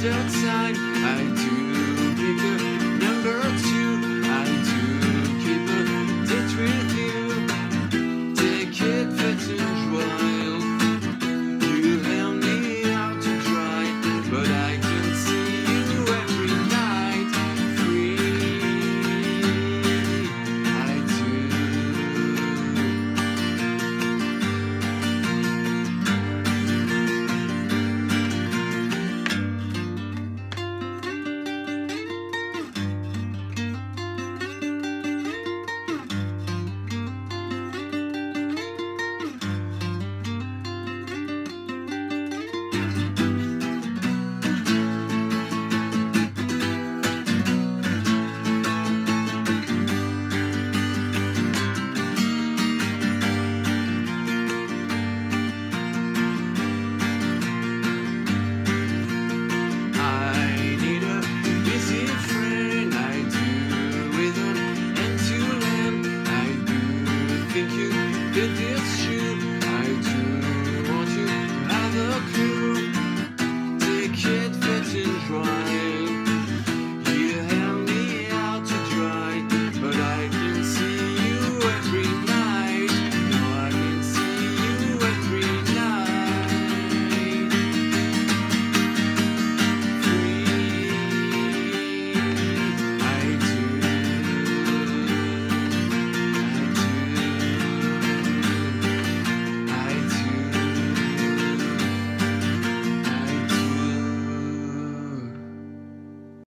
the time I do because from